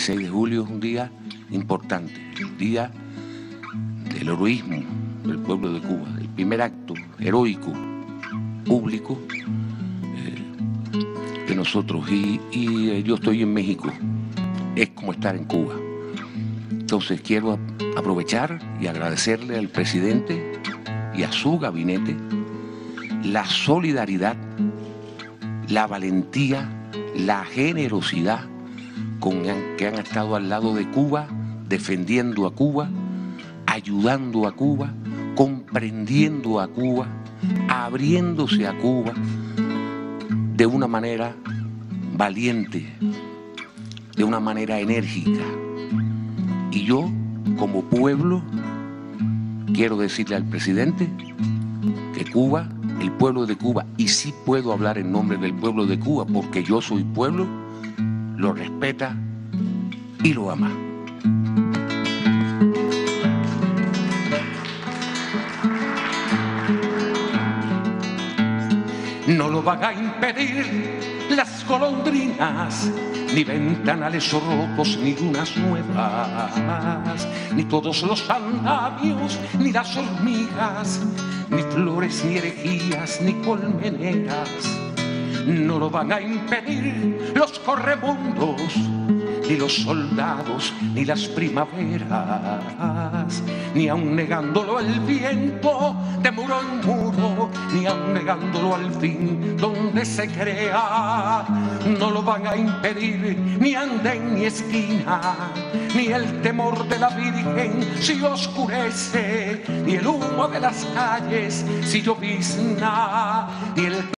26 de julio es un día importante, el día del heroísmo del pueblo de Cuba, el primer acto heroico público eh, de nosotros. Y, y eh, yo estoy en México, es como estar en Cuba. Entonces quiero aprovechar y agradecerle al presidente y a su gabinete la solidaridad, la valentía, la generosidad que han estado al lado de Cuba, defendiendo a Cuba, ayudando a Cuba, comprendiendo a Cuba, abriéndose a Cuba de una manera valiente, de una manera enérgica. Y yo, como pueblo, quiero decirle al presidente que Cuba, el pueblo de Cuba, y sí puedo hablar en nombre del pueblo de Cuba porque yo soy pueblo, lo respeta y lo ama. No lo van a impedir las golondrinas, ni ventanales rotos, ni lunas nuevas, ni todos los andamios, ni las hormigas, ni flores, ni herejías, ni colmeneras no lo van a impedir los correbundos, ni los soldados, ni las primaveras, ni aun negándolo el viento de muro en muro, ni aun negándolo al fin donde se crea. No lo van a impedir ni andén ni esquina, ni el temor de la Virgen si oscurece, ni el humo de las calles si llovizna, ni el